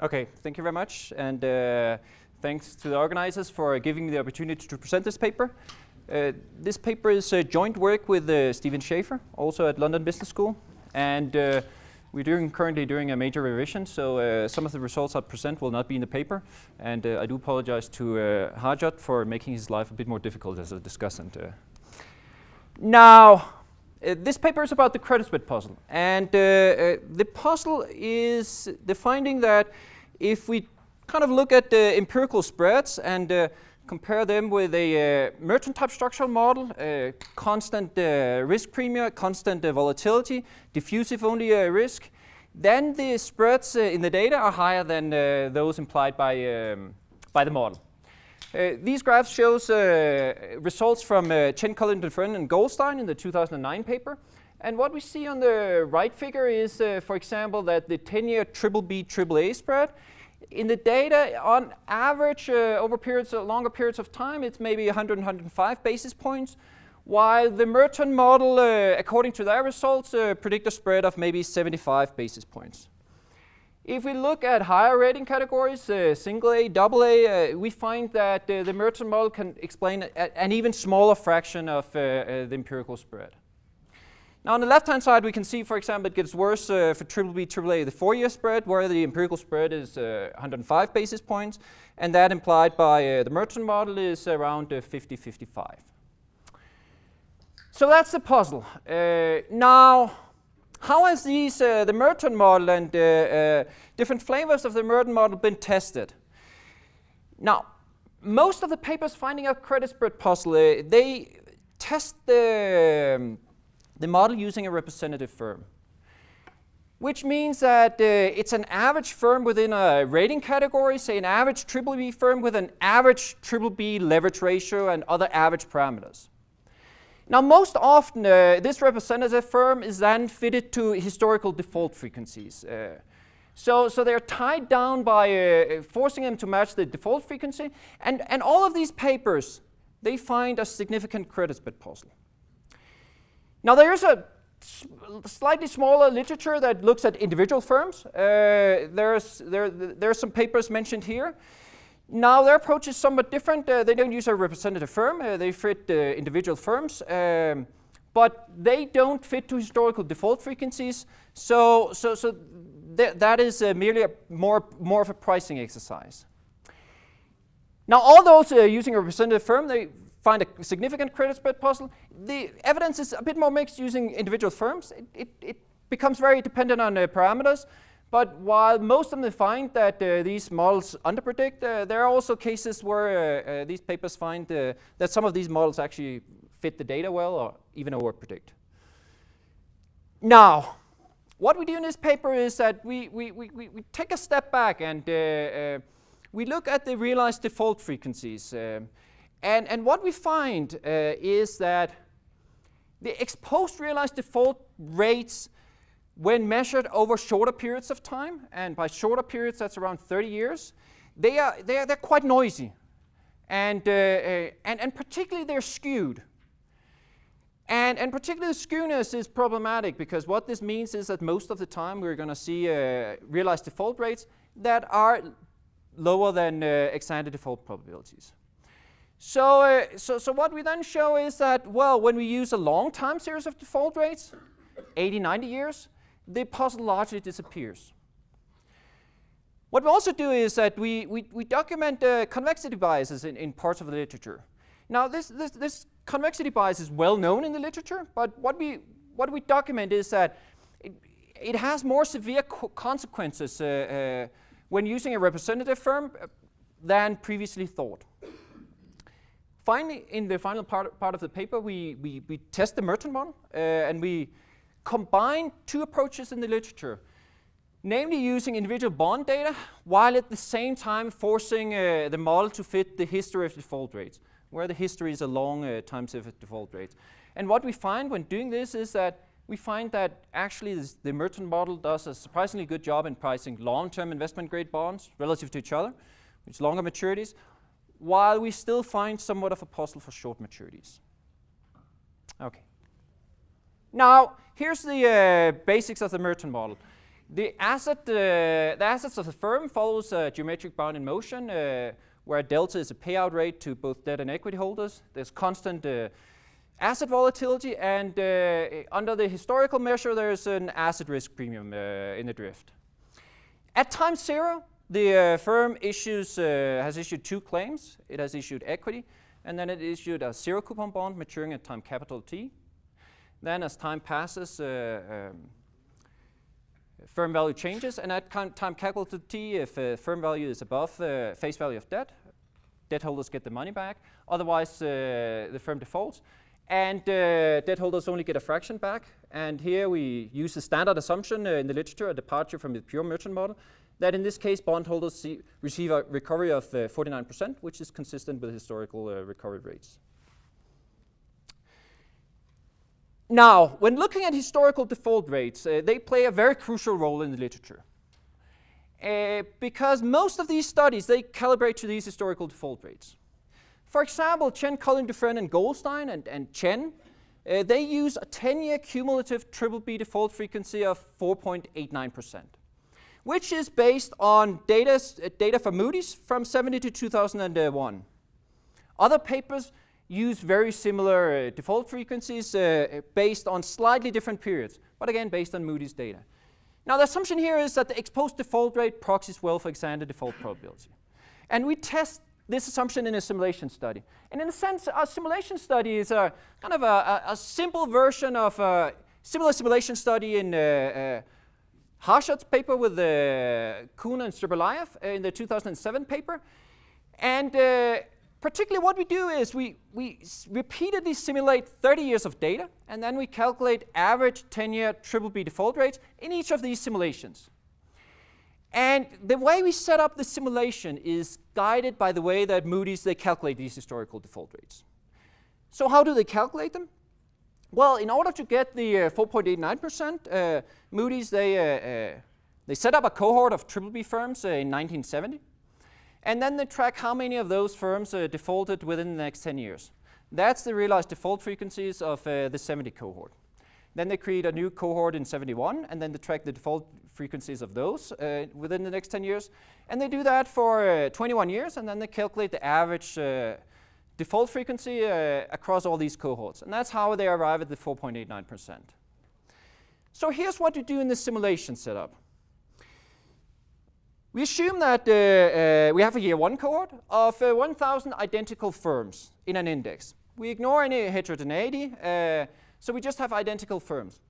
Okay, thank you very much. And uh, thanks to the organizers for giving me the opportunity to present this paper. Uh, this paper is a joint work with uh, Stephen Schaefer, also at London Business School. And uh, we're doing, currently doing a major revision, so uh, some of the results I present will not be in the paper. And uh, I do apologize to uh, for making his life a bit more difficult as a discussant. Now, uh, this paper is about the credit spread puzzle. And uh, uh, the puzzle is the finding that if we kind of look at the empirical spreads and uh, compare them with a uh, Merton type structural model, uh, constant risk premium, constant volatility, diffusive only risk, then the spreads in the data are higher than those implied by, um, by the model. Uh, these graphs shows uh, results from uh, Chen, Collin, Dufresne, and Goldstein in the 2009 paper. And what we see on the right figure is, uh, for example, that the 10-year triple B triple A spread, in the data, on average, uh, over periods, of longer periods of time, it's maybe 100, 105 basis points, while the Merton model, according to their results, predict a spread of maybe 75 basis points. If we look at higher rating categories, uh, single A, double A, uh, we find that uh, the Merton model can explain a, an even smaller fraction of uh, uh, the empirical spread. Now on the left-hand side, we can see, for example, it gets worse uh, for triple B, triple A, the four-year spread, where the empirical spread is 105 basis points, and that implied by the Merton model is around 50, 55. So that's the puzzle. now, how has these, uh, the Merton model and uh, uh, different flavors of the Merton model been tested? Now, most of the papers finding out credit spread puzzle, uh, they test the, um, the model using a representative firm, which means that uh, it's an average firm within a rating category, say an average triple B firm with an average triple B leverage ratio and other average parameters. Now, most often, uh, this representative firm is then fitted to historical default frequencies. Uh, so, so they're tied down by uh, forcing them to match the default frequency. And, and all of these papers, they find a significant credit spread puzzle. Now, there's a slightly smaller literature that looks at individual firms. Uh, there's, there, there are some papers mentioned here. Now their approach is somewhat different. Uh, they don't use a representative firm. Uh, they fit uh, individual firms. Um, but they don't fit to historical default frequencies. So, so, so th that is uh, merely a more, more of a pricing exercise. Now all those uh, using a representative firm, they find a significant credit spread puzzle. The evidence is a bit more mixed using individual firms. It, it, it becomes very dependent on parameters. But while most of them find that uh, these models underpredict, uh, there are also cases where uh, uh these papers find uh, that some of these models actually fit the data well or even overpredict. Now, what we do in this paper is that we, we, we, we take a step back and uh, we look at the realized default frequencies. and, and what we find is that the exposed realized default rates when measured over shorter periods of time, and by shorter periods that's around 30 years, they are, they are they're quite noisy. And, uh, uh, and, and particularly they're skewed. And, and particularly the skewness is problematic because what this means is that most of the time we're going to see uh, realized default rates that are lower than uh, ex-ante default probabilities. So, uh, so, so what we then show is that, well, when we use a long time series of default rates, 80, 90 years, the puzzle largely disappears. What we also do is that we, we, we document uh, convexity biases in, in parts of the literature. Now, this, this, this convexity bias is well known in the literature, but what we, what we document is that it, it has more severe co consequences uh, uh, when using a representative firm uh, than previously thought. Finally, in the final part, part of the paper, we, we, we test the Merton model, uh, and we combine two approaches in the literature, namely using individual bond data while at the same time forcing uh, the model to fit the history of default rates, where the history is a long uh, time series of default rates. And what we find when doing this is that we find that actually this, the Merton model does a surprisingly good job in pricing long-term investment grade bonds relative to each other, which longer maturities, while we still find somewhat of a puzzle for short maturities. Okay. Now, here's the uh, basics of the Merton model. The, asset, uh, the assets of the firm follows a geometric Brownian motion, uh, where delta is a payout rate to both debt and equity holders. There's constant uh, asset volatility, and uh, under the historical measure, there's an asset risk premium uh, in the drift. At time zero, the firm issues, has issued two claims. It has issued equity, and then it issued a zero coupon bond maturing at time capital T. Then as time passes, um, firm value changes, and at time capital T, if uh, firm value is above the face value of debt, debt holders get the money back. Otherwise, uh, the firm defaults, and uh, debt holders only get a fraction back. And here we use the standard assumption uh, in the literature, a departure from the pure Merton model, that in this case, bondholders receive a recovery of 49%, uh, which is consistent with historical uh, recovery rates. Now, when looking at historical default rates, uh, they play a very crucial role in the literature. Uh, because most of these studies, they calibrate to these historical default rates. For example, Chen, Collin, Dufresne, and Goldstein, and, and Chen, uh, they use a 10-year cumulative triple B default frequency of 4.89%, which is based on data, uh, data from Moody's from 70 to 2001. Other papers use very similar uh, default frequencies uh, based on slightly different periods, but again based on Moody's data. Now the assumption here is that the ex-post default rate proxies well for ex-ante default probability. And we test this assumption in a simulation study. And in a sense, a simulation study is a kind of a, a, a simple version of a similar simulation study in uh, uh, Harjoat's paper with uh, Kuehn and Strebulaev in the 2007 paper. And uh, particularly what we do is we, we repeatedly simulate 30 years of data, and then we calculate average 10-year triple B default rates in each of these simulations. And the way we set up the simulation is guided by the way that Moody's, they calculate these historical default rates. So how do they calculate them? Well, in order to get the 4.89%, uh, uh, Moody's, they, uh, uh, they set up a cohort of triple B firms uh, in 1970. And then they track how many of those firms uh, defaulted within the next 10 years. That's the realized default frequencies of uh, the 70 cohort. Then they create a new cohort in 71, and then they track the default frequencies of those uh, within the next 10 years. And they do that for uh, 21 years, and then they calculate the average uh, default frequency across all these cohorts. And that's how they arrive at the 4.89%. So here's what you do in the simulation setup. We assume that uh, uh, we have a year one cohort of uh, 1,000 identical firms in an index. We ignore any heterogeneity, uh, so we just have identical firms.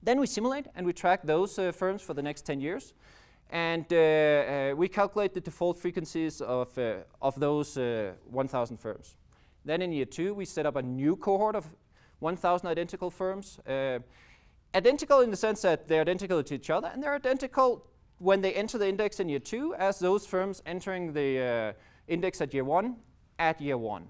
Then we simulate and we track those uh, firms for the next 10 years. And uh, we calculate the default frequencies of, of those 1,000 firms. Then in year two, we set up a new cohort of 1,000 identical firms. identical in the sense that they're identical to each other, and they're identical when they enter the index in year two as those firms entering the uh, index at year one at year one.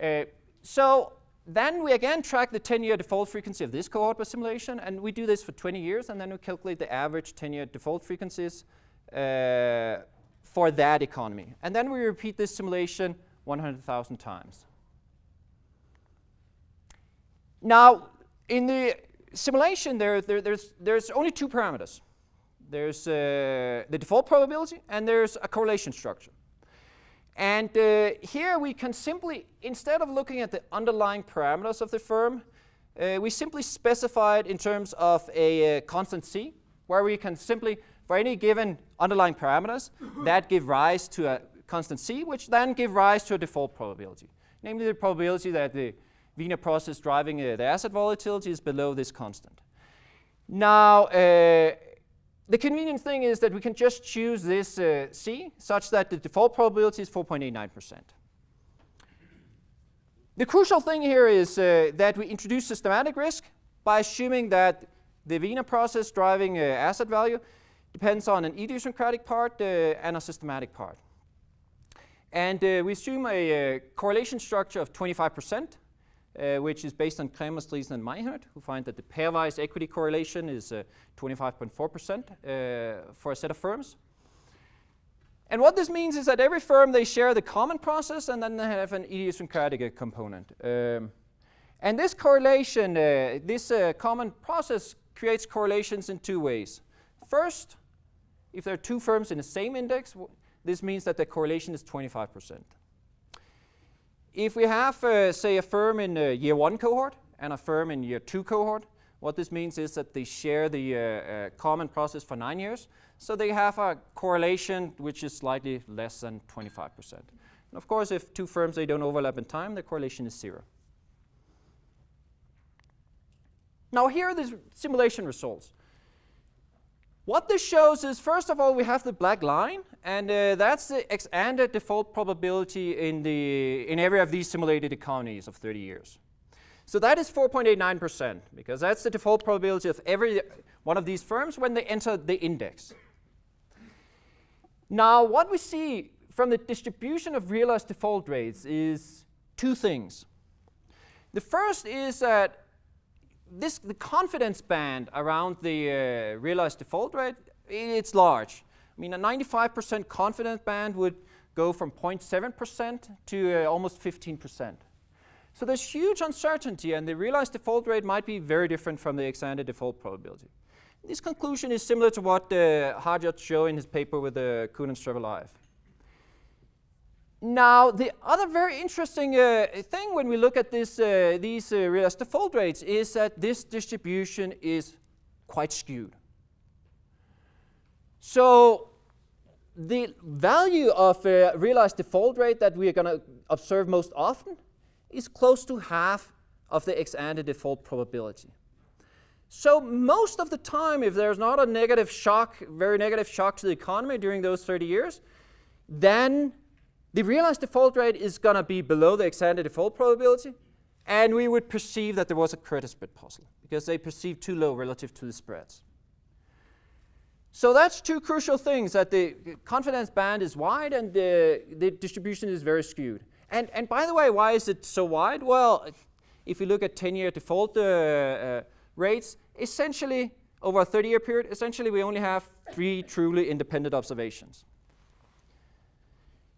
Uh, so then we again track the 10-year default frequency of this cohort by simulation, and we do this for 20 years, and then we calculate the average 10-year default frequencies uh, for that economy. And then we repeat this simulation 100,000 times. Now, in the simulation, there, there, there's, there's only two parameters. There's uh, the default probability, and there's a correlation structure. And uh, here we can simply, instead of looking at the underlying parameters of the firm, uh, we simply specify it in terms of a uh, constant C, where we can simply, for any given underlying parameters, that give rise to a constant C, which then give rise to a default probability. Namely, the probability that the Wiener process driving uh, the asset volatility is below this constant. Now, uh, the convenient thing is that we can just choose this uh, C such that the default probability is 4.89%. The crucial thing here is uh, that we introduce systematic risk by assuming that the Wiener process driving uh, asset value depends on an idiosyncratic part uh, and a systematic part. And uh, we assume a uh, correlation structure of 25%, uh, which is based on Cremers, Driessen, and Maenhout, who find that the pairwise equity correlation is 25.4% uh, uh, for a set of firms. And what this means is that every firm, they share the common process, and then they have an idiosyncratic component. Um, and this correlation, uh, this uh, common process creates correlations in two ways. First, if there are two firms in the same index, this means that the correlation is 25%. If we have, uh, say, a firm in a year one cohort and a firm in year two cohort, what this means is that they share the uh, uh, common process for nine years, so they have a correlation which is slightly less than 25%. And of course, if two firms they don't overlap in time, the correlation is zero. Now here are the simulation results. What this shows is, first of all, we have the black line, and uh, that's the ex ante default probability in, the, in every of these simulated economies of 30 years. So that is 4.89%, because that's the default probability of every one of these firms when they enter the index. Now, what we see from the distribution of realized default rates is two things. The first is that this, the confidence band around the uh, realized default rate, it's large. I mean, a 95% confidence band would go from 0.7% to uh, almost 15%. So there's huge uncertainty, and the realized default rate might be very different from the ex-ante default probability. This conclusion is similar to what uh, showed in his paper with uh, Kuehn and Strever now, the other very interesting uh, thing when we look at this, uh, these uh, realized default rates is that this distribution is quite skewed. So the value of a realized default rate that we are going to observe most often is close to half of the ex-ante default probability. So most of the time, if there's not a negative shock, very negative shock to the economy during those 30 years, then the realized default rate is going to be below the ex-ante default probability, and we would perceive that there was a credit spread puzzle because they perceive too low relative to the spreads. So that's two crucial things, that the confidence band is wide and the, the distribution is very skewed. And, and by the way, why is it so wide? Well, if you look at 10-year default uh, uh, rates, essentially, over a 30-year period, essentially we only have three truly independent observations.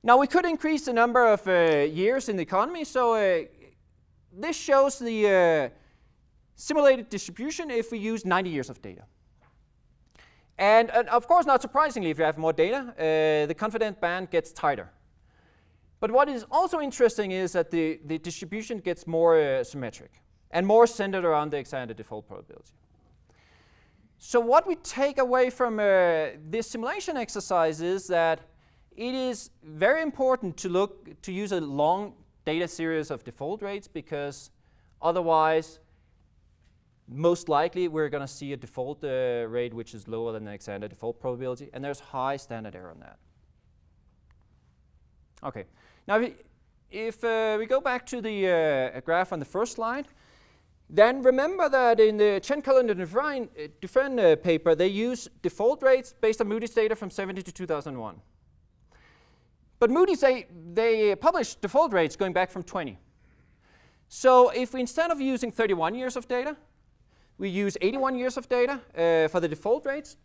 Now we could increase the number of uh, years in the economy, so uh, this shows the uh, simulated distribution if we use 90 years of data. And, of course, not surprisingly, if you have more data, uh, the confidence band gets tighter. But what is also interesting is that the, the distribution gets more uh, symmetric and more centered around the ex-ante default probability. So what we take away from uh, this simulation exercise is that it is very important to look to use a long data series of default rates because otherwise most likely we're going to see a default uh, rate which is lower than the ex-ante default probability and there's high standard error on that. Okay, now if, if uh, we go back to the uh, graph on the first slide, then remember that in the Chen Collin and Dufresne, uh, Dufresne uh, paper, they use default rates based on Moody's data from 70 to 2001. But Moody's, they, they published default rates going back from 20. So if we, instead of using 31 years of data, we use 81 years of data uh, for the default rates,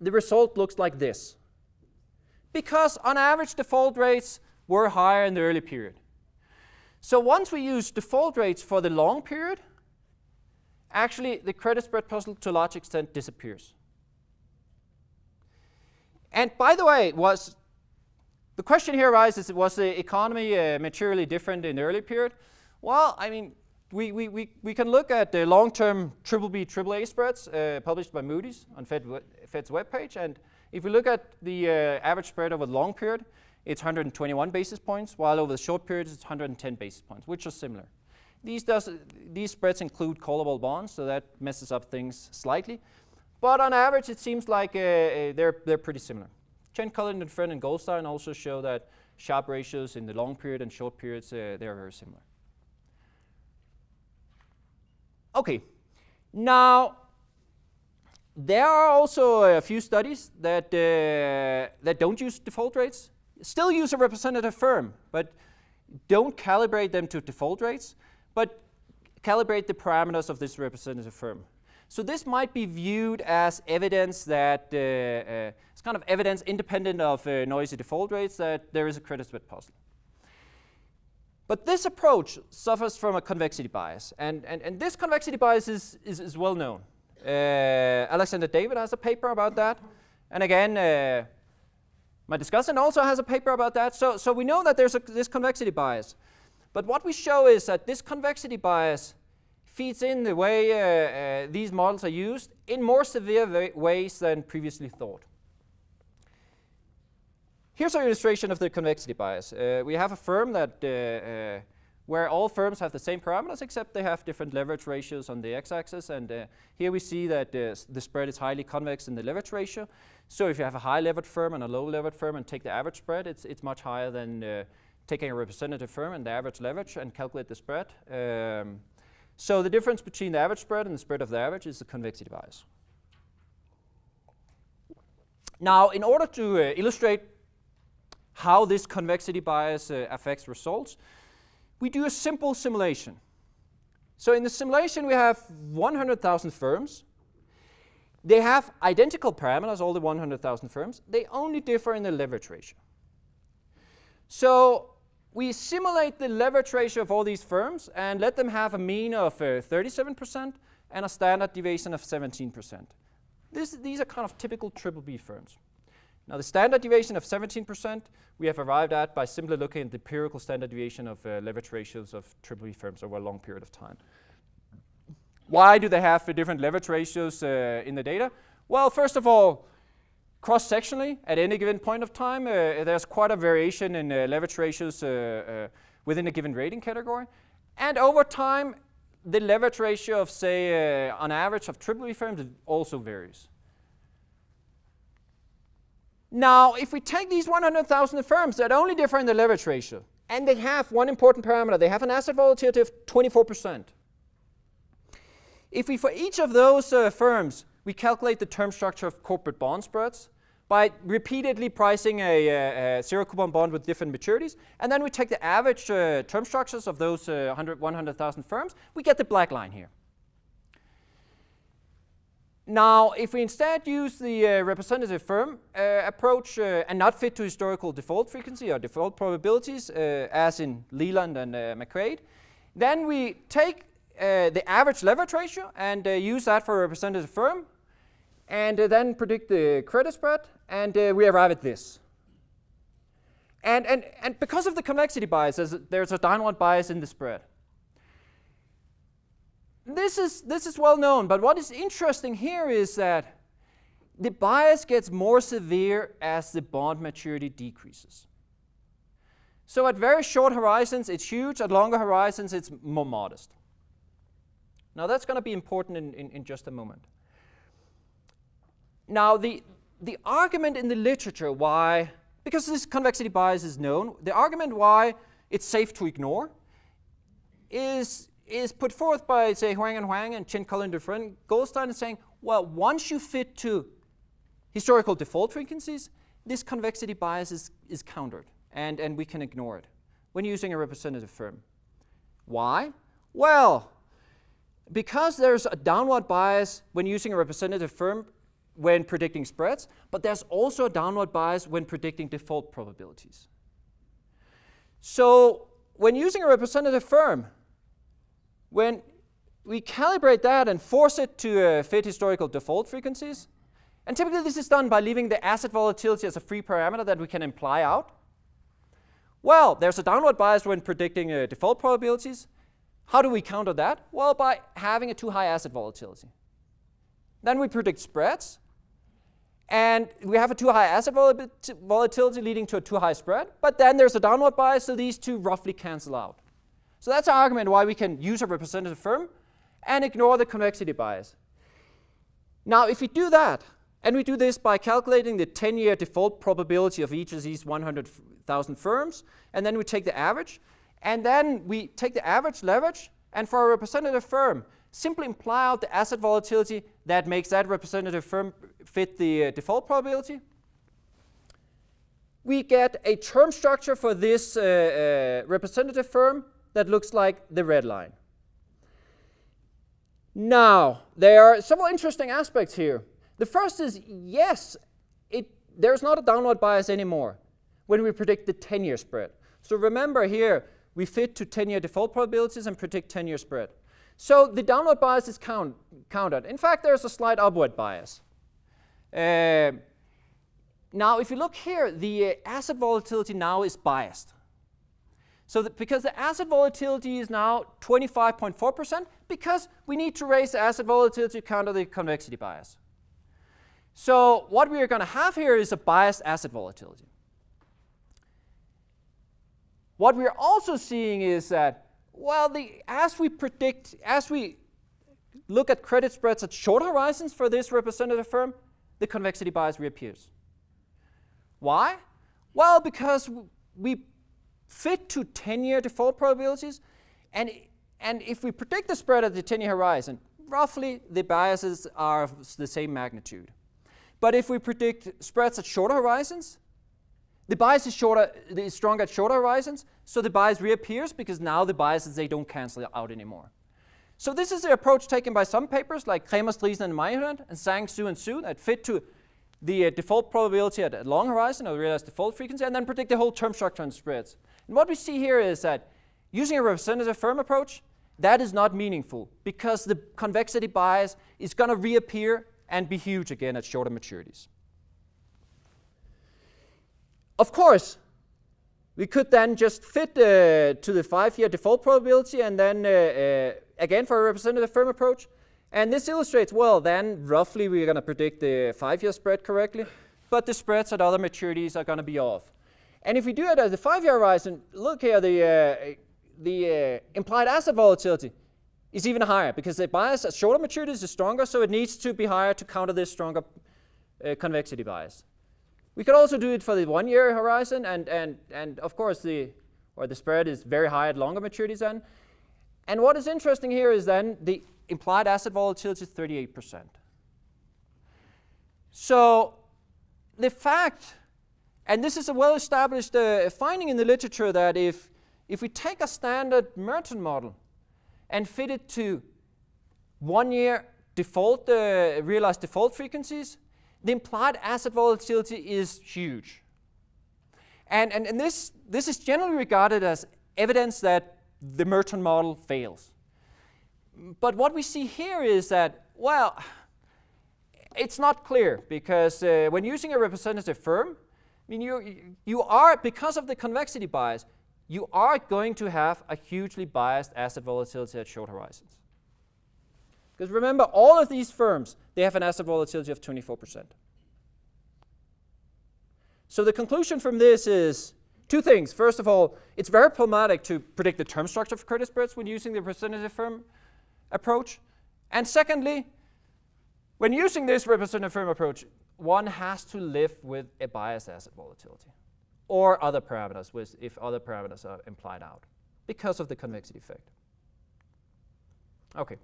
the result looks like this. Because on average, default rates were higher in the early period. So once we use default rates for the long period, actually the credit spread puzzle to a large extent disappears. And by the way, was the question here arises, was the economy uh, materially different in the early period? Well, I mean, we, we, we, we can look at the long-term triple B, triple A spreads uh, published by Moody's on Fed, Fed's webpage. And if we look at the uh, average spread over the long period, it's 121 basis points, while over the short period, it's 110 basis points, which are similar. These, does, these spreads include callable bonds, so that messes up things slightly. But on average, it seems like uh, uh they're, they're pretty similar. Chen Collin and Friend and Goldstein also show that Sharpe ratios in the long period and short periods, uh, they are very similar. Okay, now there are also a few studies that, uh, that don't use default rates, still use a representative firm, but don't calibrate them to default rates, but calibrate the parameters of this representative firm. So this might be viewed as evidence that, uh, uh, it's kind of evidence independent of uh, noisy default rates that there is a credit spread puzzle. But this approach suffers from a convexity bias, and, and, and this convexity bias is, is, is well known. Uh, Alexander David has a paper about that. And again, uh, my discussant also has a paper about that. So, so we know that there's a, this convexity bias. But what we show is that this convexity bias feeds in the way uh, uh, these models are used in more severe ways than previously thought. Here's our illustration of the convexity bias. Uh, we have a firm that uh, uh, where all firms have the same parameters except they have different leverage ratios on the x-axis and uh, here we see that the spread is highly convex in the leverage ratio. So if you have a high levered firm and a low levered firm and take the average spread, it's, it's much higher than taking a representative firm and the average leverage and calculate the spread. Um, so the difference between the average spread and the spread of the average is the convexity bias. Now, in order to uh, illustrate how this convexity bias uh, affects results, we do a simple simulation. So in the simulation, we have 100,000 firms. They have identical parameters, all the 100,000 firms. They only differ in the leverage ratio. So we simulate the leverage ratio of all these firms and let them have a mean of 37% uh, and a standard deviation of 17%. This, these are kind of typical triple B firms. Now the standard deviation of 17% we have arrived at by simply looking at the empirical standard deviation of uh, leverage ratios of triple B firms over a long period of time. Why do they have uh, different leverage ratios uh, in the data? Well, first of all, Cross-sectionally, at any given point of time, uh, there's quite a variation in uh, leverage ratios uh, within a given rating category. And over time, the leverage ratio of, say, on average of triple B firms also varies. Now, if we take these 100,000 firms that only differ in the leverage ratio, and they have one important parameter, they have an asset volatility of 24%. If we, for each of those uh, firms, we calculate the term structure of corporate bond spreads by repeatedly pricing a, a, a, zero coupon bond with different maturities. And then we take the average uh, term structures of those uh, 100, 100,000 firms. We get the black line here. Now, if we instead use the uh, representative firm uh, approach uh, and not fit to historical default frequency or default probabilities, uh, as in Leland and McQuaid, then we take uh, the average leverage ratio and uh, use that for a representative firm and uh, then predict the credit spread and we arrive at this. And, and, and because of the convexity bias, there's a downward bias in the spread. This is, this is well known, but what is interesting here is that the bias gets more severe as the bond maturity decreases. So at very short horizons, it's huge. At longer horizons, it's more modest. Now that's going to be important in, in, in just a moment. Now the, the argument in the literature why, because this convexity bias is known, the argument why it's safe to ignore is, is put forth by, say, Huang and Huang and Chen, Collin, Dufresne, Goldstein, and saying, well, once you fit to historical default frequencies, this convexity bias is, is countered, and, and we can ignore it when using a representative firm. Why? Well, because there's a downward bias when using a representative firm when predicting spreads, but there's also a downward bias when predicting default probabilities. So when using a representative firm, when we calibrate that and force it to uh, fit historical default frequencies, and typically this is done by leaving the asset volatility as a free parameter that we can imply out. Well, there's a downward bias when predicting uh, default probabilities, how do we counter that? Well, by having a too high asset volatility. Then we predict spreads. And we have a too high asset volatility leading to a too high spread. But then there's a downward bias, so these two roughly cancel out. So that's our argument why we can use a representative firm and ignore the convexity bias. Now, if we do that, and we do this by calculating the 10-year default probability of each of these 100,000 firms, and then we take the average, and then we take the average leverage, and for a representative firm, simply imply out the asset volatility that makes that representative firm fit the uh, default probability. We get a term structure for this uh, uh, representative firm that looks like the red line. Now, there are several interesting aspects here. The first is, yes, it, there's not a downward bias anymore when we predict the 10-year spread. So remember here, we fit to 10-year default probabilities and predict 10-year spread. So the downward bias is count. In fact, there's a slight upward bias. Uh, now, if you look here, the uh, asset volatility now is biased. So because the asset volatility is now 25.4%, because we need to raise the asset volatility to counter the convexity bias. So what we are going to have here is a biased asset volatility. What we're also seeing is that, well, the, as we predict, as we look at credit spreads at short horizons for this representative firm, the convexity bias reappears. Why? Well, because we fit to 10-year default probabilities. And, and if we predict the spread at the 10-year horizon, roughly the biases are of the same magnitude. But if we predict spreads at shorter horizons, the bias is, shorter, is stronger at shorter horizons, so the bias reappears because now the biases, they don't cancel out anymore. So this is the approach taken by some papers like Cremers, Driessen, and Maenhout, and Zhang, Zhou, and Zhu that fit to the uh, default probability at a long horizon, or realized default frequency, and then predict the whole term structure and spreads. And what we see here is that using a representative firm approach, that is not meaningful because the convexity bias is going to reappear and be huge again at shorter maturities. Of course, we could then just fit uh, to the five-year default probability and then, uh, uh, again for a representative firm approach. And this illustrates, well, then roughly we're going to predict the five-year spread correctly, but the spreads at other maturities are going to be off. And if we do it at the five-year horizon, look here, the, uh, the uh, implied asset volatility is even higher because the bias at shorter maturities is stronger, so it needs to be higher to counter this stronger uh, convexity bias. We could also do it for the one-year horizon, and, and, and of course the, or the spread is very high at longer maturities then. And what is interesting here is then the implied asset volatility is 38%. So the fact and this is a well-established uh, finding in the literature that if, if we take a standard Merton model and fit it to one-year default, uh, realized default frequencies, the implied asset volatility is huge. And, and, and this, this is generally regarded as evidence that the Merton model fails. But what we see here is that, well, it's not clear because uh, when using a representative firm, mean, you, you are, because of the convexity bias, you are going to have a hugely biased asset volatility at short horizons. Because remember, all of these firms, they have an asset volatility of 24%. So the conclusion from this is two things. First of all, it's very problematic to predict the term structure of credit spreads when using the representative firm approach. And secondly, when using this representative firm approach, one has to live with a bias asset volatility or other parameters with if other parameters are implied out because of the convexity effect. Okay.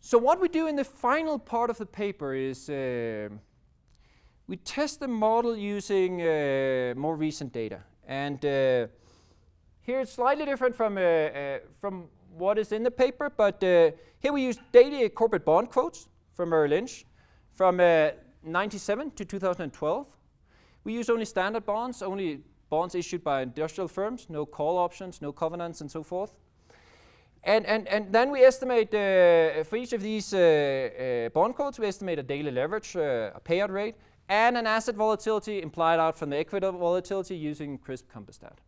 So what we do in the final part of the paper is uh, we test the model using uh, more recent data. And uh, here it's slightly different from, uh, uh, from what is in the paper, but uh, here we use daily corporate bond quotes from Merrill Lynch from uh, 97 to 2012. We use only standard bonds, only bonds issued by industrial firms, no call options, no covenants, and so forth. And, and, and then we estimate, uh, for each of these uh, uh, bond codes, we estimate a daily leverage, uh, a payout rate, and an asset volatility implied out from the equity volatility using CRSP COMPUSTAT.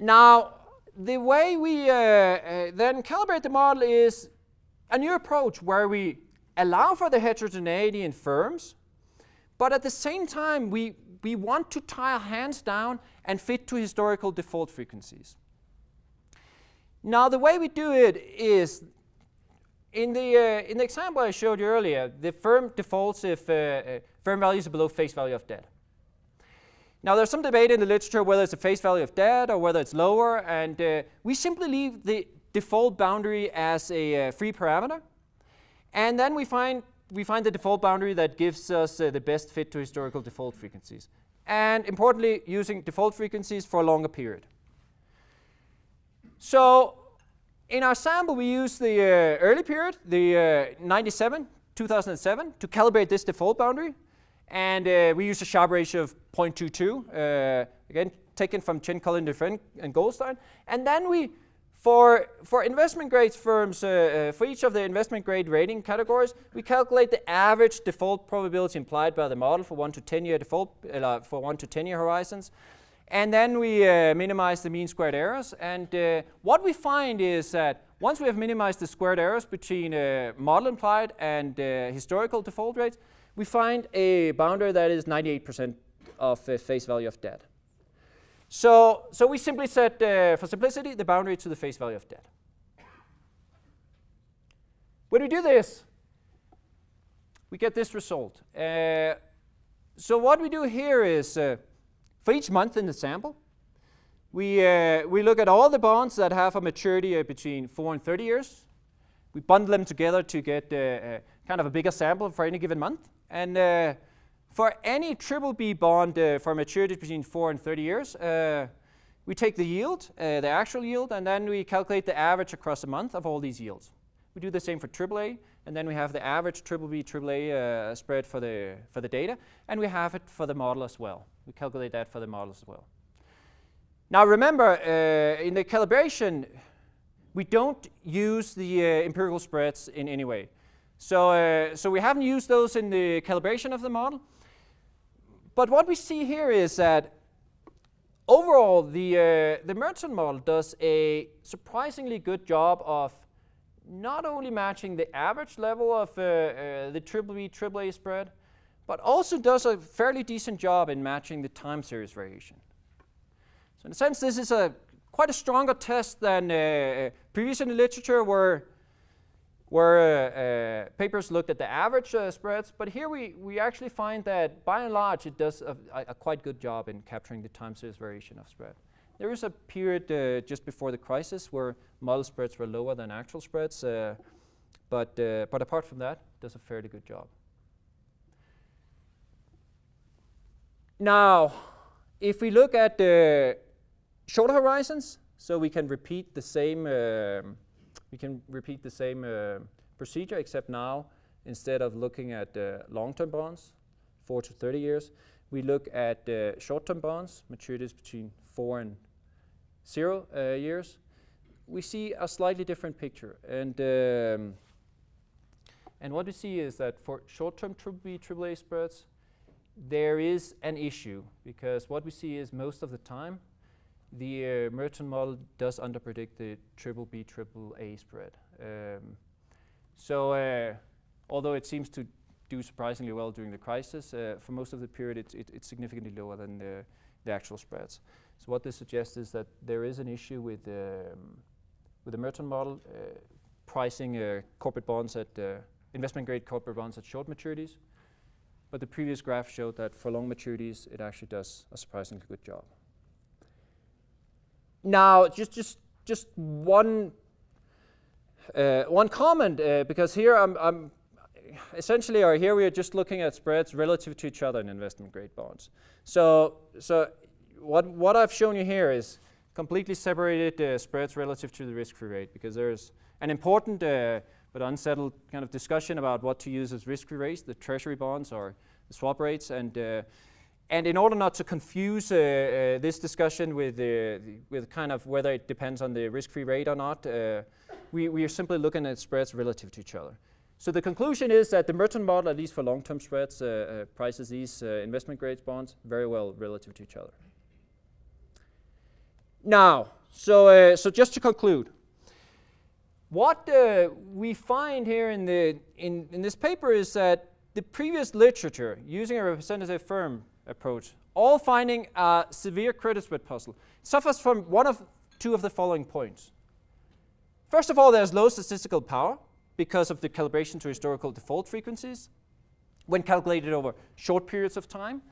Now, the way we uh, uh, then calibrate the model is a new approach where we allow for the heterogeneity in firms, but at the same time, we, we want to tie our hands down and fit to historical default frequencies. Now, the way we do it is, in the, uh, in the example I showed you earlier, the firm defaults if uh, uh, firm values are below face value of debt. Now, there's some debate in the literature whether it's a face value of debt or whether it's lower, and uh, we simply leave the default boundary as a uh, free parameter. And then we find, we find the default boundary that gives us uh, the best fit to historical default frequencies. And importantly, using default frequencies for a longer period. So in our sample, we use the uh, early period, the uh, 97, 2007, to calibrate this default boundary. And uh, we use a Sharpe ratio of 0.22. Uh, again, taken from Chen, Collin, and Goldstein. And then we, for, for investment grade firms, uh, uh, for each of the investment grade rating categories, we calculate the average default probability implied by the model for 1 to 10 year default, uh, for 1 to 10 year horizons. And then we uh, minimize the mean squared errors. And uh, what we find is that once we have minimized the squared errors between uh, model implied and historical default rates, we find a boundary that is 98% of uh, face value of debt. So, so we simply set, uh, for simplicity, the boundary to the face value of debt. When we do this, we get this result. so what we do here is for each month in the sample, we, uh, we look at all the bonds that have a maturity uh, between 4 and 30 years. We bundle them together to get uh, uh kind of a bigger sample for any given month. And uh, for any triple B bond uh, for maturity between 4 and 30 years, we take the yield, the actual yield, and then we calculate the average across a month of all these yields. We do the same for AAA, and then we have the average triple B, triple AAA spread for the, for the data, and we have it for the model as well. We calculate that for the model as well. Now remember, uh, in the calibration, we don't use the uh, empirical spreads in any way. So, uh, so we haven't used those in the calibration of the model. But what we see here is that overall, the, uh, the Merton model does a surprisingly good job of not only matching the average level of uh, uh, the triple B, triple A spread, but also does a fairly decent job in matching the time series variation. So in a sense, this is a quite a stronger test than uh, previous in the literature where, where uh, uh, papers looked at the average uh, spreads, but here we, we actually find that by and large it does a, a, quite good job in capturing the time series variation of spread. There was a period uh, just before the crisis where model spreads were lower than actual spreads, but, but apart from that, it does a fairly good job. Now, if we look at the shorter horizons, so we can repeat the same, uh, we can repeat the same uh, procedure, except now instead of looking at uh, long-term bonds, four to 30 years, we look at uh, short-term bonds, maturities between four and zero uh, years. We see a slightly different picture, and um, and what we see is that for short-term AAA spreads, there is an issue because what we see is most of the time the uh, Merton model does underpredict the triple B triple A spread. Um, so uh, although it seems to do surprisingly well during the crisis, uh, for most of the period it, it, it's significantly lower than the, the, actual spreads. So what this suggests is that there is an issue with, um, with the Merton model uh, pricing uh, corporate bonds at uh, investment grade corporate bonds at short maturities but the previous graph showed that for long maturities, it actually does a surprisingly good job. Now, just just just one uh, one comment uh, because here I'm, I'm essentially, or here we are just looking at spreads relative to each other in investment grade bonds. So so what what I've shown you here is completely separated uh, spreads relative to the risk-free rate because there's an important uh, but unsettled kind of discussion about what to use as risk-free rates, the treasury bonds or the swap rates. And, uh, and in order not to confuse uh, uh, this discussion with, with kind of whether it depends on the risk-free rate or not, we, we are simply looking at spreads relative to each other. So the conclusion is that the Merton model, at least for long-term spreads, uh, uh, prices these uh, investment grade bonds very well relative to each other. Now, so, so just to conclude, what uh, we find here in, the, in, in this paper is that the previous literature using a representative firm approach, all finding a severe credit spread puzzle, suffers from one of two of the following points. First of all, there's low statistical power because of the calibration to historical default frequencies when calculated over short periods of time.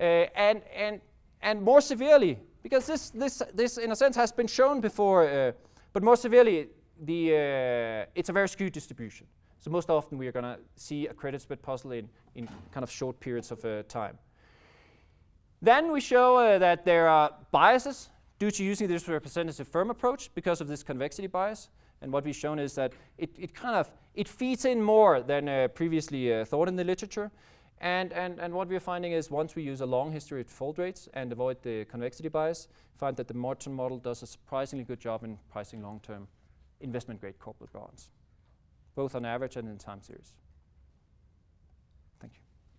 Uh, and, and, and more severely, because this, this, this in a sense has been shown before, uh, but more severely, the, uh, it's a very skewed distribution. So most often we are going to see a credit spread puzzle in, in kind of short periods of uh, time. Then we show uh, that there are biases due to using this representative firm approach because of this convexity bias. And what we've shown is that it, it kind of it feeds in more than uh, previously uh, thought in the literature. And, and, and what we're finding is once we use a long history of default rates and avoid the convexity bias, find that the Merton model does a surprisingly good job in pricing long-term investment-grade corporate bonds, both on average and in time series.